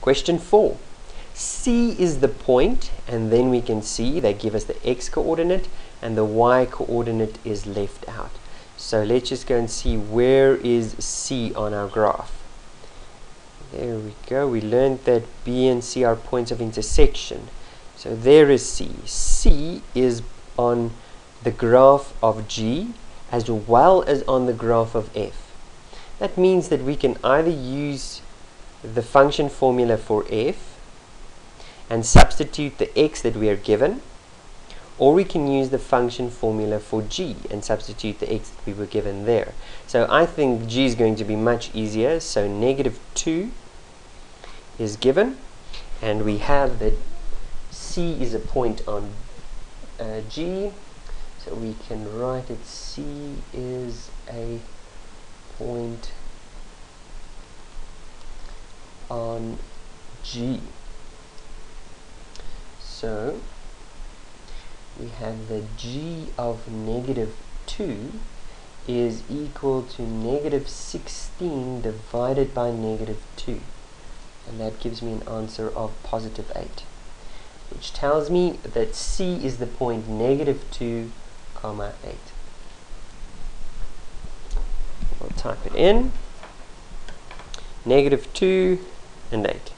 Question 4. C is the point, and then we can see they give us the x coordinate and the y coordinate is left out. So let's just go and see where is C on our graph. There we go. We learned that B and C are points of intersection. So there is C. C is on the graph of G as well as on the graph of F. That means that we can either use the function formula for f and substitute the x that we are given or we can use the function formula for g and substitute the x that we were given there. So I think g is going to be much easier. So negative 2 is given and we have that c is a point on uh, g so we can write it c is a point on G. So we have the G of negative 2 is equal to negative 16 divided by negative 2. And that gives me an answer of positive 8. Which tells me that C is the point negative 2 comma 8. We'll type it in. Negative 2 and 8.